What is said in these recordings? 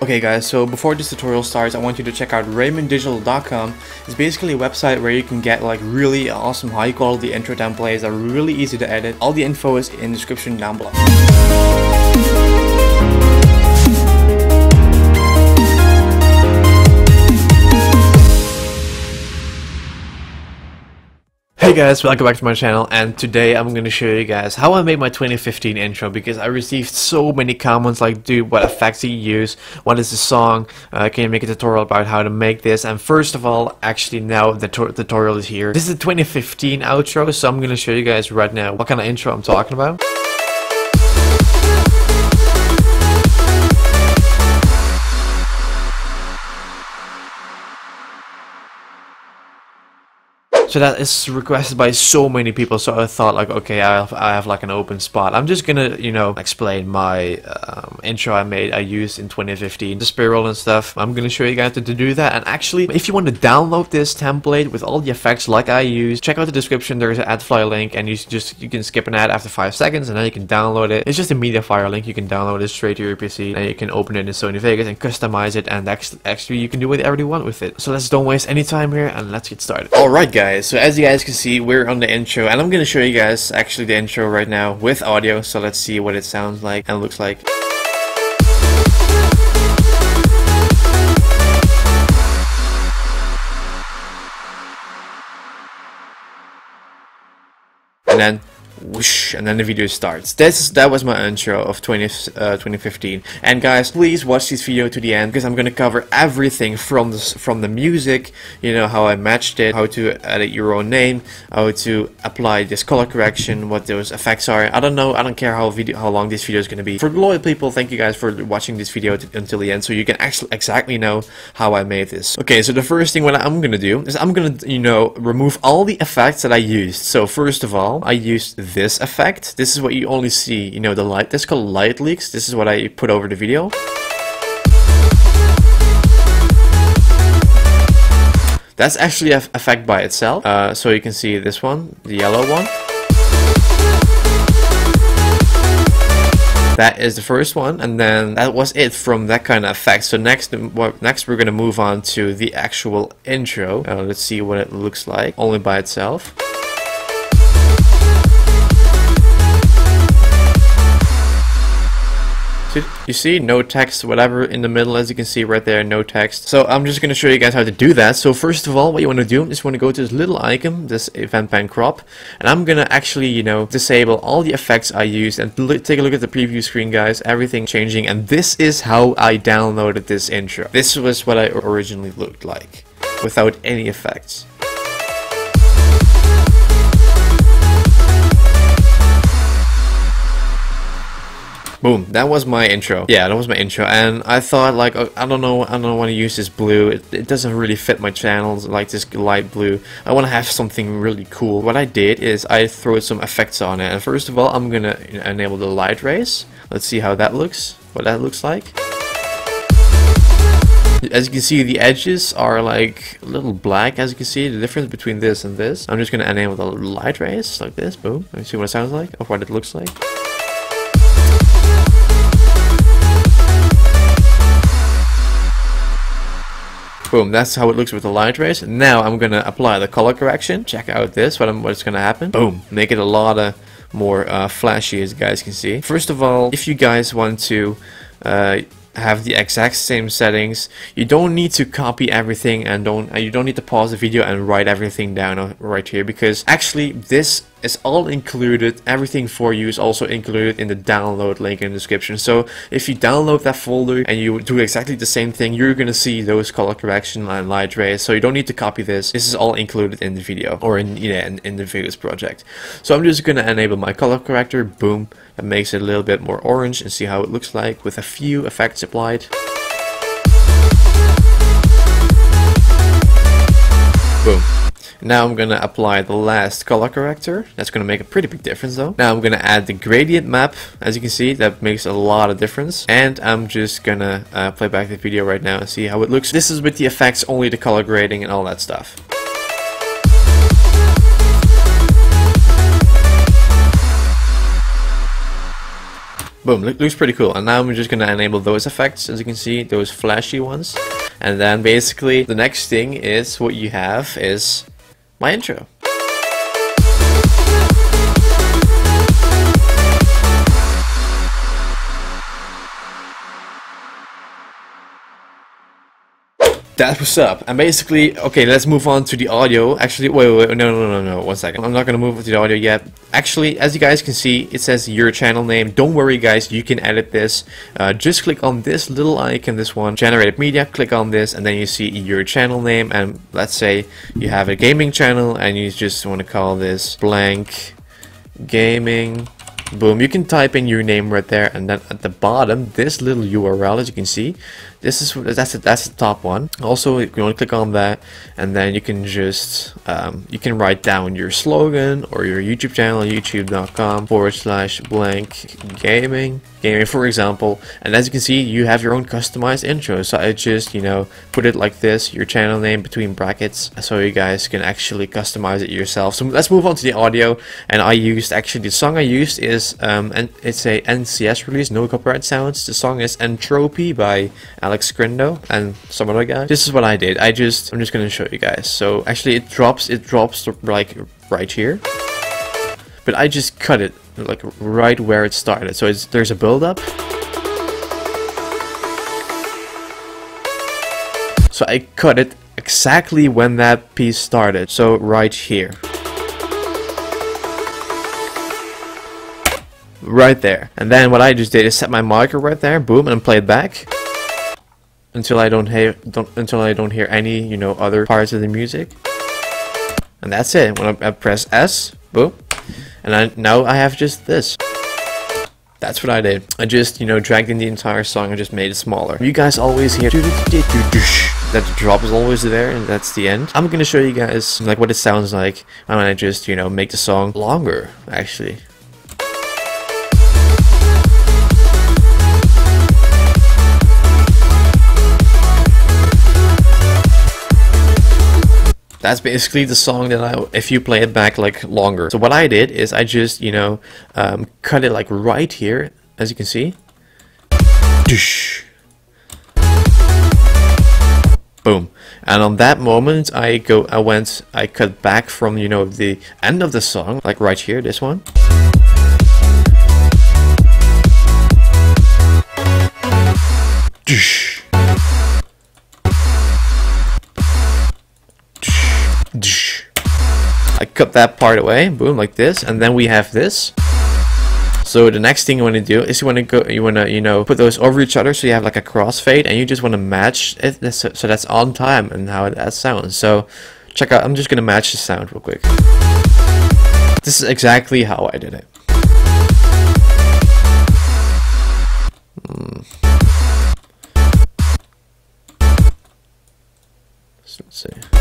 Okay guys, so before this tutorial starts, I want you to check out RaminDigital.com. It's basically a website where you can get like really awesome high quality intro templates that are really easy to edit. All the info is in the description down below. Hey guys, welcome back to my channel and today I'm to show you guys how I made my 2015 intro because I received so many comments like dude what effects do you use, what is the song, uh, can you make a tutorial about how to make this and first of all actually now the tutorial is here. This is the 2015 outro so I'm to show you guys right now what kind of intro I'm talking about. So that is requested by so many people. So I thought like, okay, I have, I have like an open spot. I'm just gonna, you know, explain my um, intro I made, I used in 2015, the spiral and stuff. I'm gonna show you guys how to do that. And actually, if you want to download this template with all the effects like I use, check out the description. There's an AdFly link, and you just you can skip an ad after five seconds, and then you can download it. It's just a MediaFire link. You can download it straight to your PC, and you can open it in Sony Vegas and customize it. And actually, you can do whatever you want with it. So let's don't waste any time here, and let's get started. All right, guys guys, so as you guys can see, we're on the intro, and I'm going to show you guys actually the intro right now with audio, so let's see what it sounds like and looks like. And then whoosh, and then the video starts. This that was my intro of 20, uh, 2015. And guys, please watch this video to the end because I'm gonna cover everything from the from the music, you know how I matched it, how to edit your own name, how to apply this color correction, what those effects are. I don't know. I don't care how video how long this video is gonna be. For loyal people, thank you guys for watching this video until the end, so you can actually exactly know how I made this. Okay, so the first thing what I'm gonna do is I'm gonna you know remove all the effects that I used. So first of all, I used this effect. This is what you only see, you know, the light. This is called light leaks. This is what I put over the video. That's actually an effect by itself. Uh, so you can see this one, the yellow one. That is the first one, and then that was it from that kind of effect. So next, what next we're gonna move on to the actual intro. Uh, let's see what it looks like, only by itself. You see, no text, whatever in the middle, as you can see right there, no text. So I'm just going to show you guys how to do that. So first of all, what you want to do is want to go to this little icon, this event pan crop, and I'm going to actually, you know, disable all the effects I used and take a look at the preview screen, guys, everything changing. And this is how I downloaded this intro. This was what I originally looked like without any effects. Boom, that was my intro. Yeah, that was my intro. And I thought like, oh, I don't know, I don't want to use this blue. It, it doesn't really fit my channels, like this light blue. I want to have something really cool. What I did is I threw some effects on it. And first of all, I'm going to enable the light rays. Let's see how that looks, what that looks like. As you can see, the edges are like a little black, as you can see, the difference between this and this. I'm just going to enable the light rays, like this, boom. Let me see what it sounds like, or what it looks like. Boom, that's how it looks with the light rays. Now I'm gonna apply the color correction. Check out this, what I'm, what's gonna happen. Boom, make it a lot of more uh, flashy as you guys can see. First of all, if you guys want to uh, have the exact same settings. You don't need to copy everything and don't uh, you don't need to pause the video and write everything down right here because actually this is all included. Everything for you is also included in the download link in the description. So if you download that folder and you do exactly the same thing you're gonna see those color correction and light rays so you don't need to copy this. This is all included in the video or in yeah in, in the Vegas project. So I'm just gonna enable my color corrector. Boom. That makes it a little bit more orange and see how it looks like with a few effects boom now I'm gonna apply the last color corrector. That's gonna make a pretty big difference though. Now I'm gonna add the gradient map. As you can see, that makes a lot of difference. And I'm just gonna uh, play back the video right now and see how it looks. This is with the effects, only the color grading and all that stuff. Boom, look, looks pretty cool. And now I'm just gonna enable those effects, as you can see, those flashy ones. And then basically the next thing is what you have is my intro. That's what's up. And basically, okay, let's move on to the audio. Actually, wait, wait, wait, no, no, no, no, one second. I'm not gonna move to the audio yet. Actually, as you guys can see, it says your channel name. Don't worry, guys, you can edit this. Uh, just click on this little icon, this one, generated media, click on this, and then you see your channel name. And let's say you have a gaming channel and you just want to call this blank gaming boom you can type in your name right there and then at the bottom this little url as you can see this is that's the, that's the top one. Also you want to click on that and then you can just um, you can write down your slogan or your youtube channel youtube.com forward slash blank gaming gaming for example. And as you can see you have your own customized intro. So I just you know put it like this your channel name between brackets so you guys can actually customize it yourself. So let's move on to the audio. And I used actually the song I used is um, and it's a NCS release no copyright sounds. The song is Entropy by Alex Skrindo and some other guy. This is what I did. I just, I'm just gonna show you guys. So actually it drops, it drops like right here. But I just cut it like right where it started. So there's a build up. So I cut it exactly when that piece started. So right here. Right there. And then what I just did is set my marker right there, boom, and play it back until I don't hear don't until I don't hear any you know other parts of the music. And that's it. When I, I press S boom. And I now I have just this. That's what I did. I just you know dragged in the entire song and just made it smaller. You guys always hear that drop is always there and that's the end. I'm gonna show you guys like what it sounds like when I just you know make the song longer actually that's basically the song that I, if you play it back like longer. So what I did is I just, you know, um, cut it like right here, as you can see. Boom. And on that moment, I go, I went, I cut back from, you know, the end of the song, like right here, this one. I cut that part away, boom, like this, and then we have this. So the next thing you want to do is you want to go, you want to, you know, put those over each other so you have like a crossfade, and you just want to match it so that's on time and how that sounds. So check out, I'm just gonna match the sound real quick. This is exactly how I did it. Hmm. Let's see.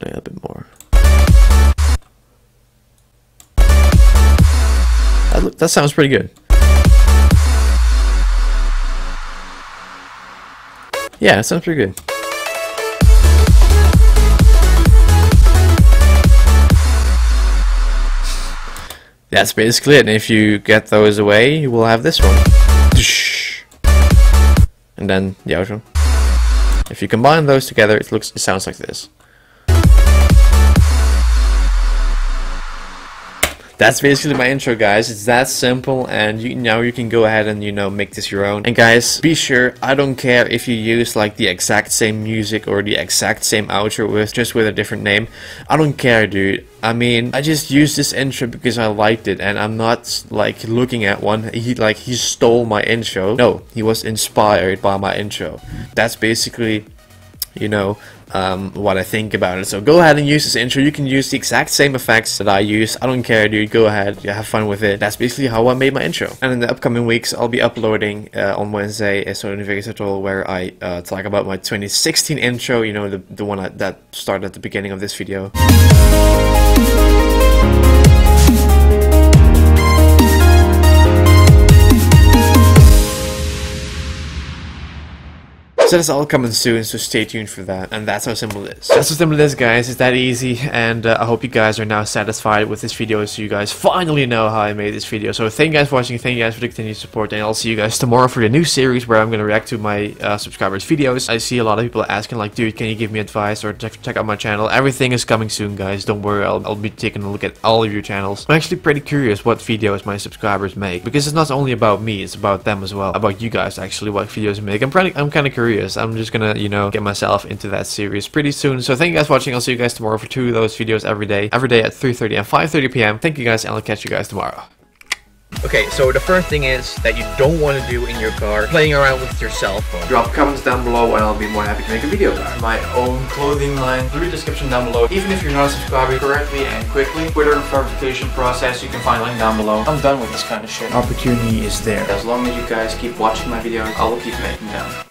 A bit more. That, look, that sounds pretty good. Yeah, sounds pretty good. That's basically it. And if you get those away, you will have this one. And then the outro. If you combine those together, it looks it sounds like this. That's basically my intro guys. It's that simple and you now you can go ahead and you know make this your own. And guys be sure I don't care if you use like the exact same music or the exact same outro with just with a different name. I don't care dude. I mean I just used this intro because I liked it and I'm not like looking at one. He like he stole my intro. No he was inspired by my intro. That's basically you know um, what I think about it. So go ahead and use this intro. You can use the exact same effects that I use. I don't care, dude. Go ahead. Yeah, have fun with it. That's basically how I made my intro. And in the upcoming weeks, I'll be uploading uh, on Wednesday a Sony Vegas tutorial where I uh, talk about my 2016 intro. You know, the, the one that started at the beginning of this video. So that's all coming soon, so stay tuned for that. And that's how simple it is. That's how simple it is, guys. It's that easy. And uh, I hope you guys are now satisfied with this video, so you guys finally know how I made this video. So thank you guys for watching. Thank you guys for the continued support. And I'll see you guys tomorrow for the new series where I'm going to react to my uh, subscribers' videos. I see a lot of people asking like, dude, can you give me advice or check, check out my channel? Everything is coming soon, guys. Don't worry. I'll, I'll be taking a look at all of your channels. I'm actually pretty curious what videos my subscribers make because it's not only about me, it's about them as well. About you guys actually, what videos make. I'm pretty, I'm kind of curious. I'm just gonna, you know, get myself into that series pretty soon. So thank you guys for watching. I'll see you guys tomorrow for two of those videos every day, every day at 3:30 and 5:30 p.m. Thank you guys, and I'll catch you guys tomorrow. Okay, so the first thing is that you don't want to do in your car, playing around with your cell phone. Drop comments down below and I'll be more happy to make a video about. My own clothing line, through the description down below. Even if you're not subscribing correctly and quickly, Twitter verification process, you can find link down below. I'm done with this kind of shit. Opportunity is there. As long as you guys keep watching my videos, I will keep making them.